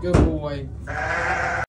Good boy.